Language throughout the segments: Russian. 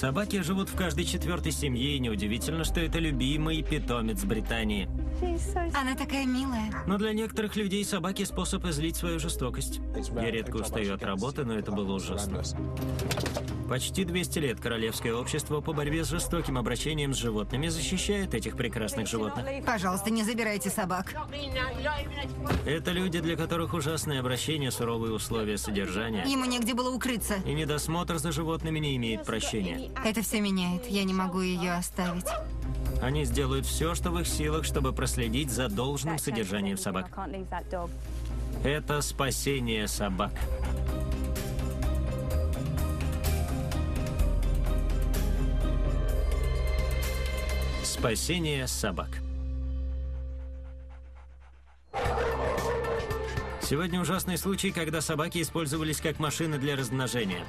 Собаки живут в каждой четвертой семье, и неудивительно, что это любимый питомец Британии. Она такая милая. Но для некоторых людей собаки – способ излить свою жестокость. Я редко устаю от работы, но это было ужасно. Почти 200 лет Королевское общество по борьбе с жестоким обращением с животными защищает этих прекрасных животных. Пожалуйста, не забирайте собак. Это люди, для которых ужасное обращение, суровые условия содержания Ему негде было укрыться. и недосмотр за животными не имеет прощения. Это все меняет. Я не могу ее оставить. Они сделают все, что в их силах, чтобы проследить за должным содержанием собак. Это спасение собак. Спасение собак. Сегодня ужасный случай, когда собаки использовались как машины для размножения.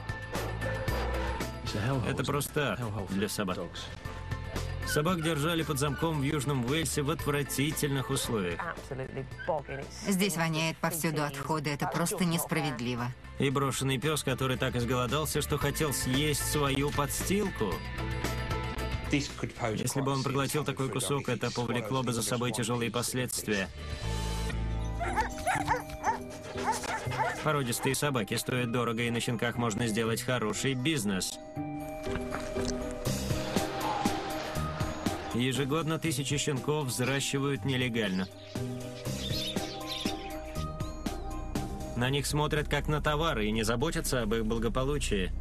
Это просто для собак. Собак держали под замком в Южном Уэльсе в отвратительных условиях. Здесь воняет повсюду отходы. Это просто несправедливо. И брошенный пес, который так изголодался, что хотел съесть свою подстилку. Если бы он проглотил такой кусок, это повлекло бы за собой тяжелые последствия. Породистые собаки стоят дорого, и на щенках можно сделать хороший бизнес. Ежегодно тысячи щенков взращивают нелегально. На них смотрят как на товары и не заботятся об их благополучии.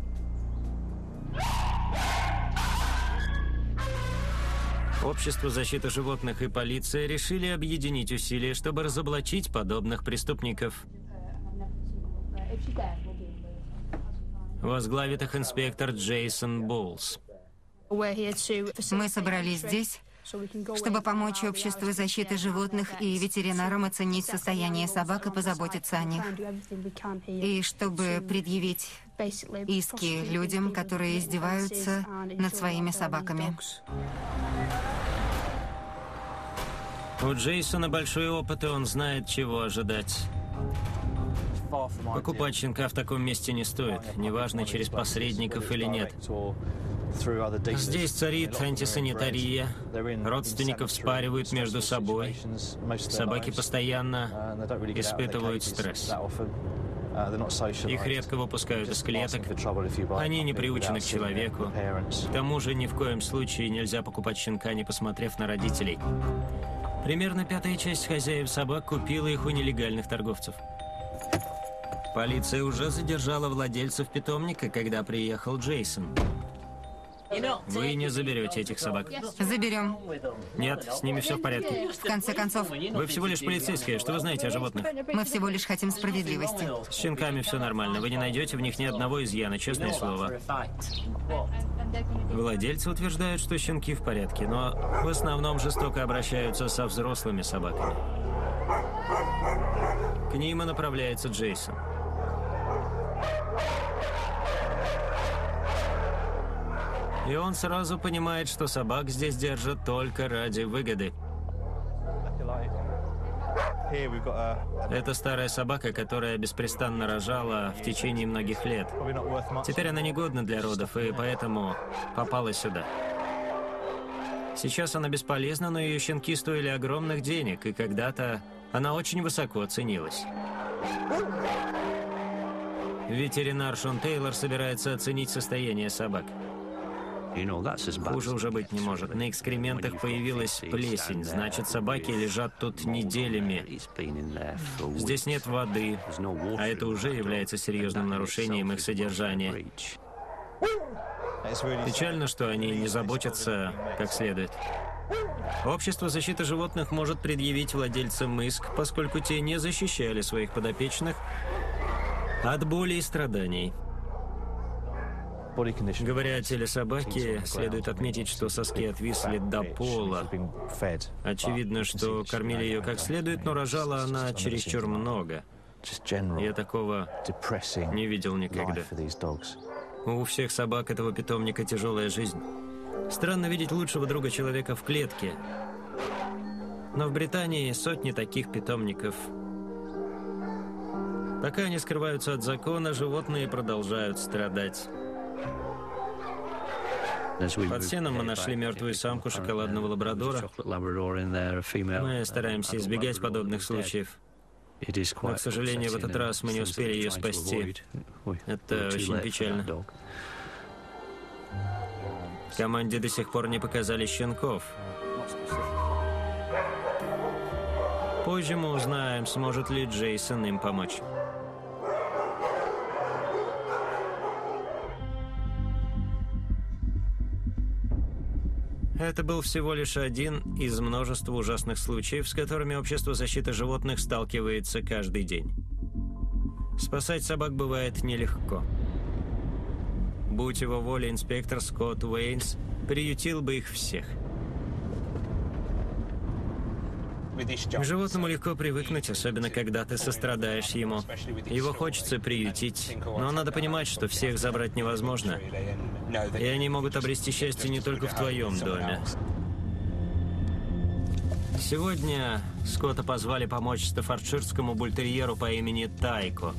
Общество защиты животных и полиция решили объединить усилия, чтобы разоблачить подобных преступников. Возглавит их инспектор Джейсон Булс. Мы собрались здесь, чтобы помочь обществу защиты животных и ветеринарам оценить состояние собак и позаботиться о них. И чтобы предъявить иски людям, которые издеваются над своими собаками. У Джейсона большой опыт, и он знает, чего ожидать. Покупать щенка в таком месте не стоит, неважно, через посредников или нет. Здесь царит антисанитария, родственников спаривают между собой, собаки постоянно испытывают стресс. Их редко выпускают из клеток, они не приучены к человеку. К тому же ни в коем случае нельзя покупать щенка, не посмотрев на родителей. Примерно пятая часть хозяев собак купила их у нелегальных торговцев. Полиция уже задержала владельцев питомника, когда приехал Джейсон. Вы не заберете этих собак. Заберем. Нет, с ними все в порядке. В конце концов, Вы всего лишь полицейские, что вы знаете о животных? мы всего лишь хотим справедливости. С щенками все нормально, вы не найдете в них ни одного изъяна, честное слово. Владельцы утверждают, что щенки в порядке, но в основном жестоко обращаются со взрослыми собаками. К ним и направляется Джейсон. И он сразу понимает, что собак здесь держат только ради выгоды. Это старая собака, которая беспрестанно рожала в течение многих лет. Теперь она негодна для родов, и поэтому попала сюда. Сейчас она бесполезна, но ее щенки стоили огромных денег, и когда-то она очень высоко ценилась. Ветеринар Шон Тейлор собирается оценить состояние собак. Хуже уже быть не может. На экскрементах появилась плесень, значит, собаки лежат тут неделями. Здесь нет воды, а это уже является серьезным нарушением их содержания. Печально, что они не заботятся как следует. Общество защиты животных может предъявить владельцам иск, поскольку те не защищали своих подопечных от боли и страданий. Говоря о теле собаки, следует отметить, что соски отвисли до пола. Очевидно, что кормили ее как следует, но рожала она чересчур много. Я такого не видел никогда. У всех собак этого питомника тяжелая жизнь. Странно видеть лучшего друга человека в клетке. Но в Британии сотни таких питомников. Пока они скрываются от закона, животные продолжают страдать. Под сеном мы нашли мертвую самку шоколадного лабрадора. Мы стараемся избегать подобных случаев. Но, к сожалению, в этот раз мы не успели ее спасти. Это очень печально. Команде до сих пор не показали щенков. Позже мы узнаем, сможет ли Джейсон им помочь. Это был всего лишь один из множества ужасных случаев, с которыми общество защиты животных сталкивается каждый день. Спасать собак бывает нелегко. Будь его воля, инспектор Скотт Уэйнс приютил бы их всех – К животному легко привыкнуть, особенно когда ты сострадаешь ему. Его хочется приютить, но надо понимать, что всех забрать невозможно. И они могут обрести счастье не только в твоем доме. Сегодня Скотта позвали помочь стаффордширскому бультерьеру по имени Тайко.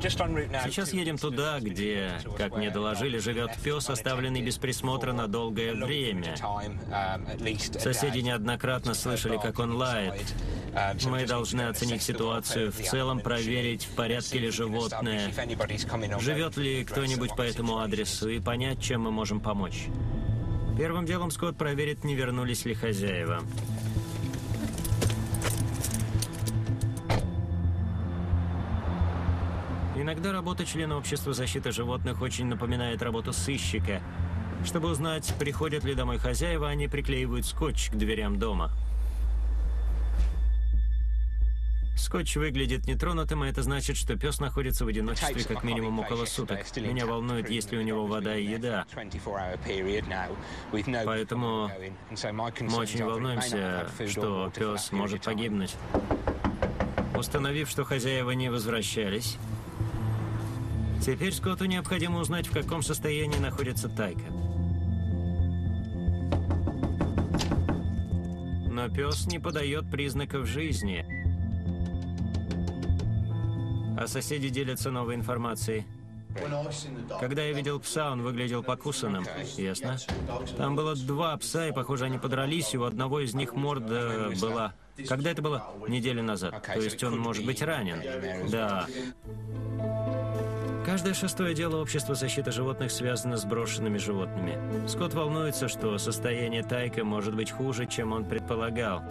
Сейчас едем туда, где, как мне доложили, живет пес, оставленный без присмотра на долгое время. Соседи неоднократно слышали, как он лает. Мы должны оценить ситуацию в целом, проверить, в порядке ли животное, живет ли кто-нибудь по этому адресу и понять, чем мы можем помочь. Первым делом Скотт проверит, не вернулись ли хозяева. Иногда работа члена общества защиты животных очень напоминает работу сыщика. Чтобы узнать, приходят ли домой хозяева, они приклеивают скотч к дверям дома. Скотч выглядит нетронутым, и это значит, что пес находится в одиночестве как минимум около суток. Меня волнует, есть ли у него вода и еда. Поэтому мы очень волнуемся, что пес может погибнуть. Установив, что хозяева не возвращались, Теперь Скотту необходимо узнать, в каком состоянии находится Тайка. Но пес не подает признаков жизни. А соседи делятся новой информацией. Когда я видел пса, он выглядел покусанным. Ясно. Там было два пса, и, похоже, они подрались, и у одного из них морда была... Когда это было? Неделю назад. То есть он может быть ранен. Да. Каждое шестое дело общества защиты животных связано с брошенными животными. Скотт волнуется, что состояние Тайка может быть хуже, чем он предполагал.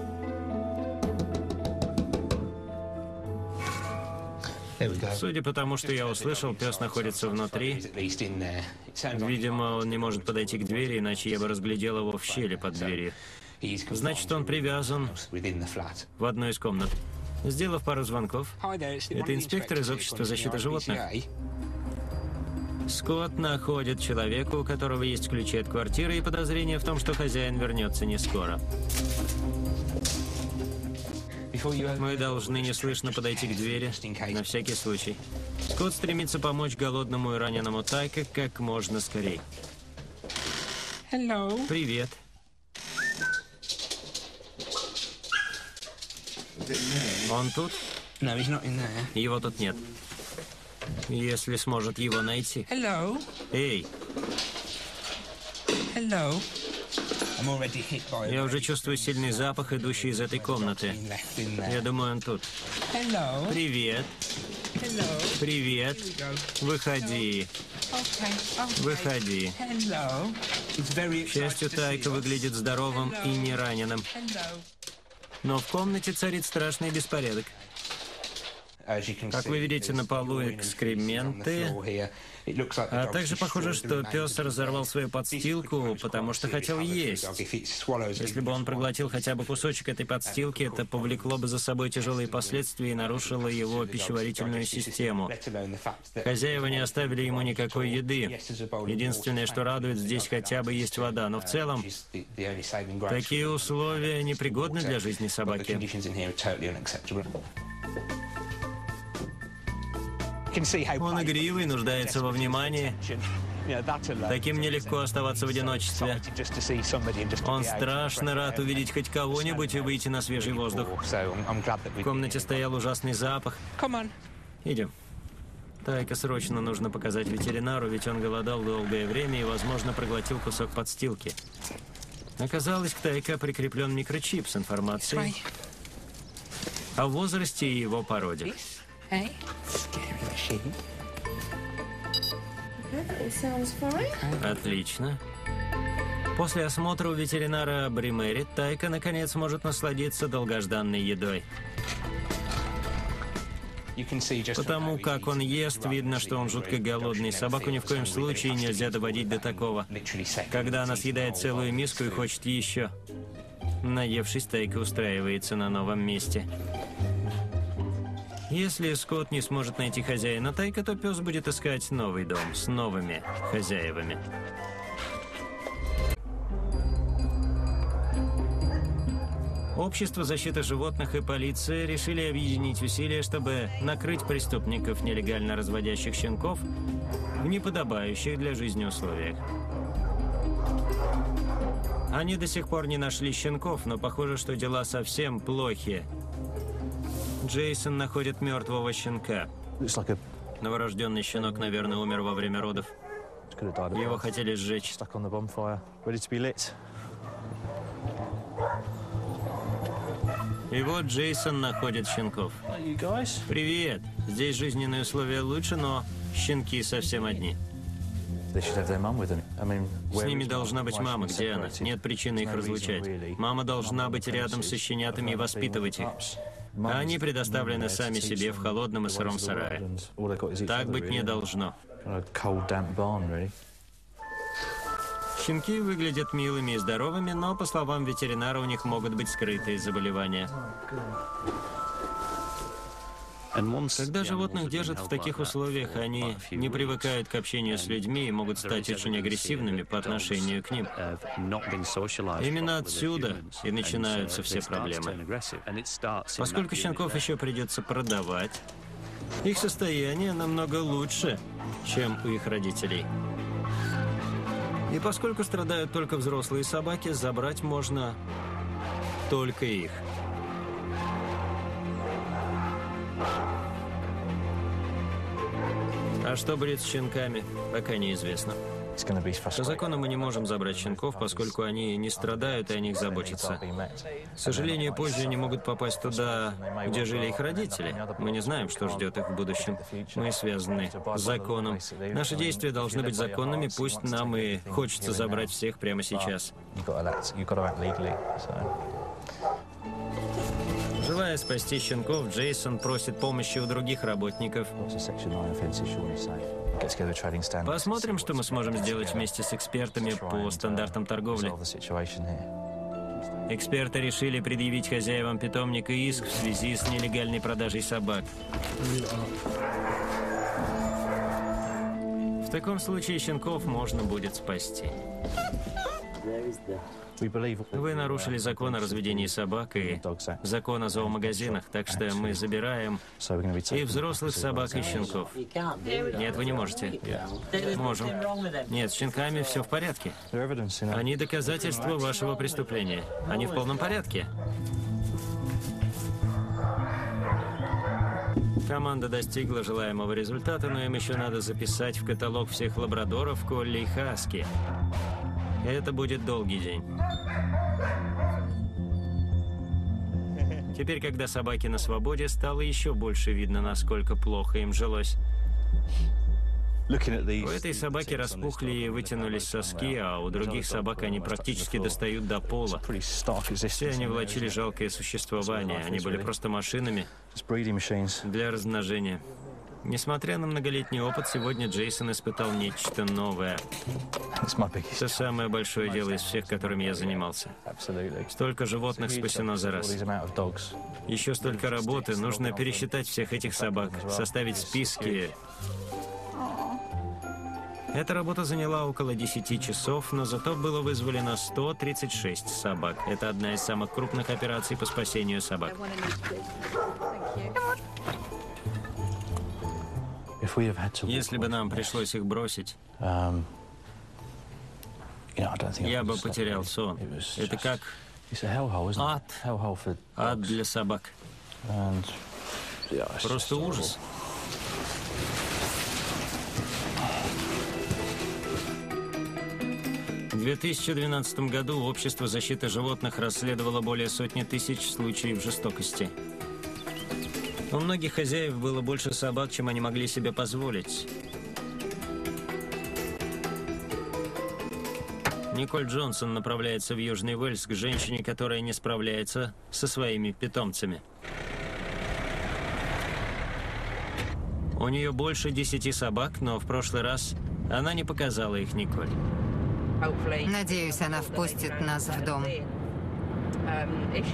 Судя по тому, что я услышал, пес находится внутри. Видимо, он не может подойти к двери, иначе я бы разглядел его в щели под дверью. Значит, он привязан в одной из комнат. Сделав пару звонков, это инспектор из общества защиты животных. Скотт находит человека, у которого есть ключи от квартиры и подозрение в том, что хозяин вернется не скоро. Мы должны неслышно подойти к двери, на всякий случай. Скотт стремится помочь голодному и раненому Тайка как можно скорее. Hello. Привет. Он тут? Его тут нет. Если сможет его найти. Hello. Эй. Hello. Я уже чувствую сильный запах, идущий из этой комнаты. Я думаю, он тут. Hello. Привет. Hello. Привет. Выходи. Выходи. К счастью, Тайка выглядит здоровым и не раненым. Но в комнате царит страшный беспорядок. Как вы видите, на полу экскременты, а также похоже, что пес разорвал свою подстилку, потому что хотел есть. Если бы он проглотил хотя бы кусочек этой подстилки, это повлекло бы за собой тяжелые последствия и нарушило его пищеварительную систему. Хозяева не оставили ему никакой еды. Единственное, что радует, здесь хотя бы есть вода. Но в целом, такие условия непригодны для жизни собаки. Он игривый, нуждается во внимании. Таким нелегко оставаться в одиночестве. Он страшно рад увидеть хоть кого-нибудь и выйти на свежий воздух. В комнате стоял ужасный запах. Идем. Тайка срочно нужно показать ветеринару, ведь он голодал долгое время и, возможно, проглотил кусок подстилки. Оказалось, к Тайка прикреплен микрочип с информацией о возрасте и его породе. Hey. Отлично. После осмотра у ветеринара Бримери Тайка наконец может насладиться долгожданной едой. Потому как он ест, видно, что он жутко голодный. Собаку ни в коем случае нельзя доводить до такого. Когда она съедает целую миску и хочет еще. Наевшись, Тайка устраивается на новом месте. Если Скотт не сможет найти хозяина Тайка, то пес будет искать новый дом с новыми хозяевами. Общество защиты животных и полиция решили объединить усилия, чтобы накрыть преступников, нелегально разводящих щенков, в неподобающих для жизни условиях. Они до сих пор не нашли щенков, но похоже, что дела совсем плохи. Джейсон находит мертвого щенка. Новорожденный щенок, наверное, умер во время родов. Его хотели сжечь. И вот Джейсон находит щенков. Привет. Здесь жизненные условия лучше, но щенки совсем одни. С ними должна быть мама. Где она? Нет причины их разлучать. Мама должна быть рядом со щенятами и воспитывать их. А они предоставлены сами себе в холодном и сыром сарае. Так быть не должно. Щенки выглядят милыми и здоровыми, но, по словам ветеринара, у них могут быть скрытые заболевания. Когда животных держат в таких условиях, они не привыкают к общению с людьми и могут стать очень агрессивными по отношению к ним. Именно отсюда и начинаются все проблемы. Поскольку щенков еще придется продавать, их состояние намного лучше, чем у их родителей. И поскольку страдают только взрослые собаки, забрать можно только их. А что будет с щенками, пока неизвестно. По закону мы не можем забрать щенков, поскольку они не страдают и о них заботятся. К сожалению, позже они могут попасть туда, где жили их родители. Мы не знаем, что ждет их в будущем. Мы связаны с законом. Наши действия должны быть законными, пусть нам и хочется забрать всех прямо сейчас. Желая спасти щенков, Джейсон просит помощи у других работников. Посмотрим, что мы сможем сделать вместе с экспертами по стандартам торговли. Эксперты решили предъявить хозяевам питомника иск в связи с нелегальной продажей собак. В таком случае щенков можно будет спасти. Вы нарушили закон о разведении собак и закон о зоомагазинах, так что мы забираем и взрослых собак, и щенков. Нет, вы не можете. Можем. Нет, с щенками все в порядке. Они доказательства вашего преступления. Они в полном порядке. Команда достигла желаемого результата, но им еще надо записать в каталог всех лабрадоров, колли и хаски. Это будет долгий день. Теперь, когда собаки на свободе, стало еще больше видно, насколько плохо им жилось. У этой собаки распухли и вытянулись соски, а у других собак они практически достают до пола. Все они влачили жалкое существование. Они были просто машинами для размножения. Несмотря на многолетний опыт, сегодня Джейсон испытал нечто новое. Это самое большое дело из всех, которыми я занимался. Столько животных спасено за раз. Еще столько работы. Нужно пересчитать всех этих собак, составить списки. Эта работа заняла около 10 часов, но зато было вызволено 136 собак. Это одна из самых крупных операций по спасению собак. Если бы нам пришлось их бросить, я бы потерял сон. Это как ад, ад для собак. Просто ужас. В 2012 году Общество защиты животных расследовало более сотни тысяч случаев жестокости. У многих хозяев было больше собак, чем они могли себе позволить. Николь Джонсон направляется в Южный Уэльс к женщине, которая не справляется со своими питомцами. У нее больше десяти собак, но в прошлый раз она не показала их Николь. Надеюсь, она впустит нас в дом.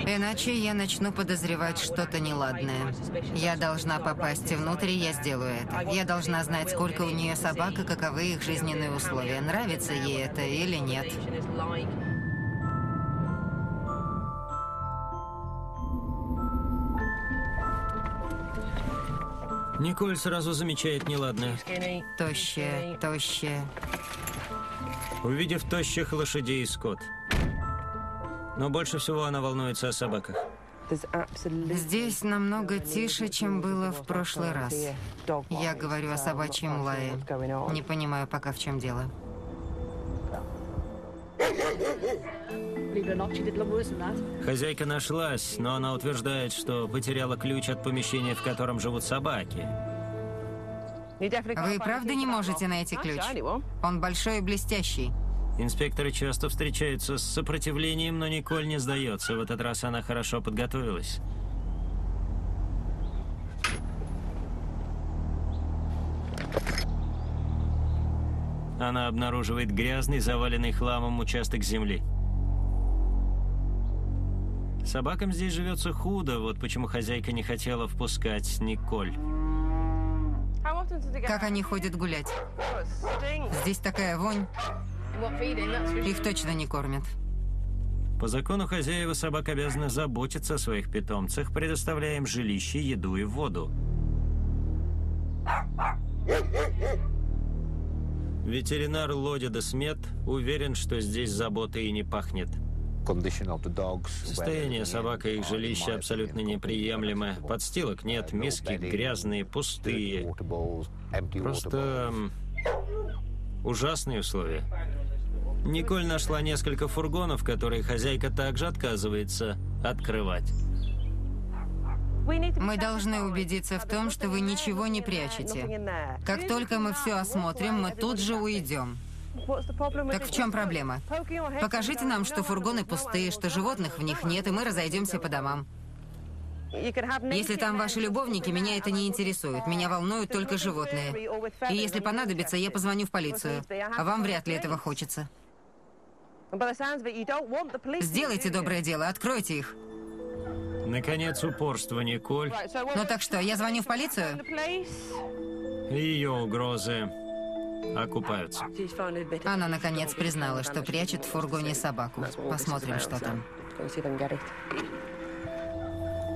Иначе я начну подозревать что-то неладное. Я должна попасть внутрь, и я сделаю это. Я должна знать, сколько у нее собак и каковы их жизненные условия. Нравится ей это или нет. Николь сразу замечает неладное. Тощая, тощая. Увидев тощих лошадей и скот. Но больше всего она волнуется о собаках. Здесь намного тише, чем было в прошлый раз. Я говорю о собачьем лае. Не понимаю пока, в чем дело. Хозяйка нашлась, но она утверждает, что потеряла ключ от помещения, в котором живут собаки. Вы правда не можете найти ключ? Он большой и блестящий. Инспекторы часто встречаются с сопротивлением, но Николь не сдается. В этот раз она хорошо подготовилась. Она обнаруживает грязный, заваленный хламом участок земли. Собакам здесь живется худо, вот почему хозяйка не хотела впускать Николь. Как они ходят гулять? Здесь такая вонь. Их точно не кормят. По закону хозяева собак обязаны заботиться о своих питомцах, предоставляя им жилище, еду и воду. Ветеринар Лоди Смет уверен, что здесь заботы и не пахнет. Состояние собак и их жилища абсолютно неприемлемо. Подстилок нет, миски грязные, пустые. Просто ужасные условия. Николь нашла несколько фургонов, которые хозяйка также отказывается открывать. Мы должны убедиться в том, что вы ничего не прячете. Как только мы все осмотрим, мы тут же уйдем. Так в чем проблема? Покажите нам, что фургоны пустые, что животных в них нет, и мы разойдемся по домам. Если там ваши любовники, меня это не интересует. Меня волнуют только животные. И если понадобится, я позвоню в полицию. А вам вряд ли этого хочется. Сделайте доброе дело, откройте их. Наконец, упорство Николь. Ну так что, я звоню в полицию? Ее угрозы окупаются. Она, наконец, признала, что прячет в фургоне собаку. Посмотрим, что там.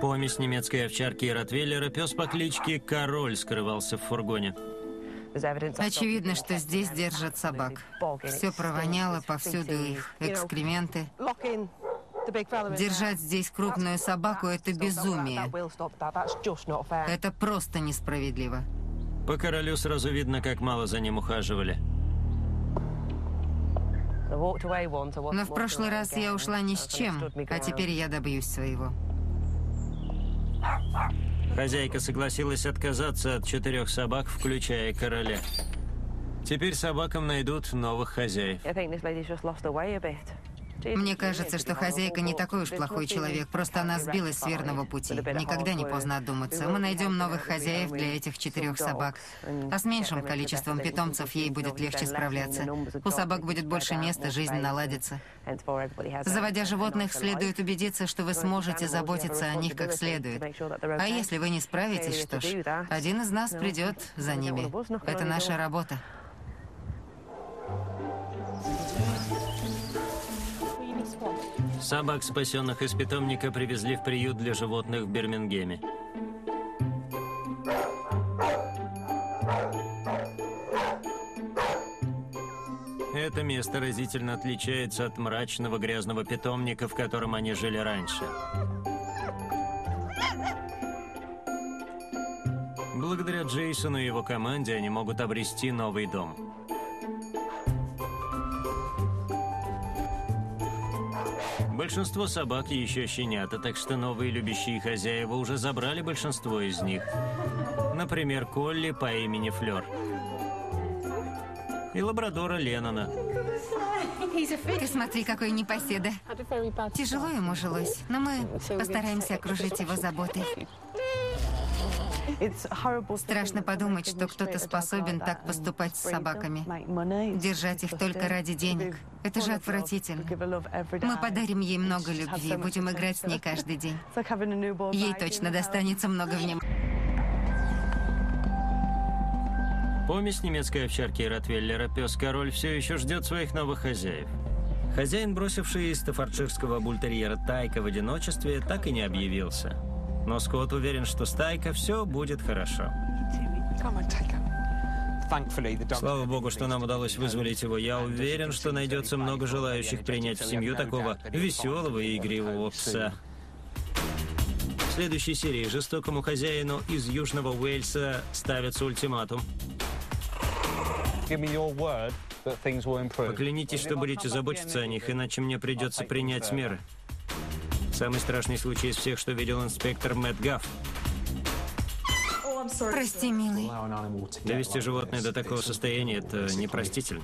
Помесь немецкой овчарки и ротвейлера, пес по кличке Король скрывался в фургоне. Очевидно, что здесь держат собак. Все провоняло, повсюду их экскременты. Держать здесь крупную собаку – это безумие. Это просто несправедливо. По королю сразу видно, как мало за ним ухаживали. Но в прошлый раз я ушла ни с чем, а теперь я добьюсь своего. Хозяйка согласилась отказаться от четырех собак, включая короля. Теперь собакам найдут новых хозяев. Мне кажется, что хозяйка не такой уж плохой человек, просто она сбилась с верного пути. Никогда не поздно одуматься. Мы найдем новых хозяев для этих четырех собак. А с меньшим количеством питомцев ей будет легче справляться. У собак будет больше места, жизнь наладится. Заводя животных, следует убедиться, что вы сможете заботиться о них как следует. А если вы не справитесь, что ж, один из нас придет за ними. Это наша работа. Собак, спасенных из питомника, привезли в приют для животных в Бирмингеме. Это место разительно отличается от мрачного грязного питомника, в котором они жили раньше. Благодаря Джейсону и его команде они могут обрести новый дом. Большинство собак еще щенята, так что новые любящие хозяева уже забрали большинство из них. Например, Колли по имени Флёр. И лабрадора Леннона. Ты смотри, какой непоседа. Тяжело ему жилось, но мы постараемся окружить его заботой. Страшно подумать, что кто-то способен так поступать с собаками. Держать их только ради денег. Это же отвратительно. Мы подарим ей много любви, будем играть с ней каждый день. Ей точно достанется много внимания. Помесь немецкой овчарки и ротвейлера пес-король все еще ждет своих новых хозяев. Хозяин, бросивший стаффордширского бультерьера Тайка в одиночестве, так и не объявился. Но Скотт уверен, что с Тайка все будет хорошо. Слава богу, что нам удалось вызволить его. Я уверен, что найдется много желающих принять в семью такого веселого и игривого пса. В следующей серии жестокому хозяину из Южного Уэльса ставится ультиматум. Поклянитесь, что будете заботиться о них, иначе мне придется принять меры. Самый страшный случай из всех, что видел инспектор Мэтт Гафф. Прости, милый. Довести животное до такого состояния – это непростительно.